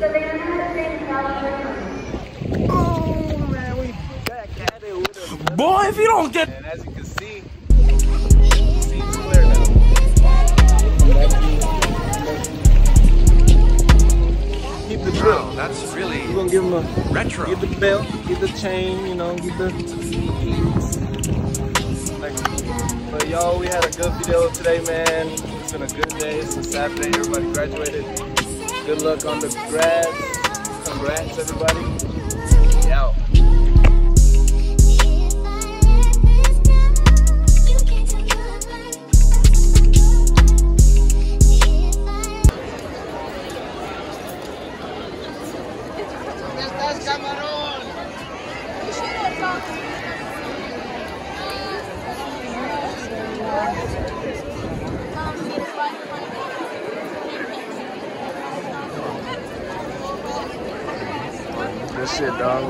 Boy, if you don't get and as you can see, it's clear now. Keep the drill. That's really We're gonna give him a retro. Get the belt, get the chain, you know, get the But y'all, we had a good video today, man. It's been a good day. It's a Saturday, everybody graduated. Good luck on the grads. Congrats, everybody. Out. Good shit, dog.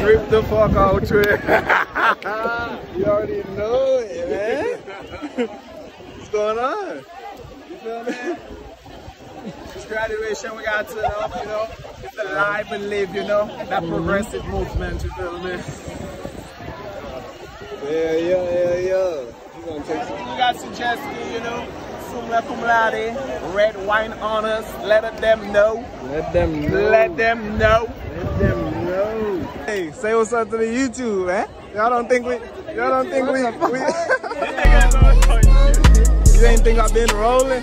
Trip the fuck out, Trip. you already know it, man. What's going on? You feel me? This graduation, we got to, you know, it's a live and live, you know, that progressive movement, you feel me? Yeah, yeah, yeah, yeah. You gonna take some. We got jet you know, summa cum laude, red wine on us, let them know. Let them know. Let them know. Let them know. Hey, say what's up to the YouTube, man. Y'all don't think we, y'all don't think we, we you ain't think I've? You been rolling?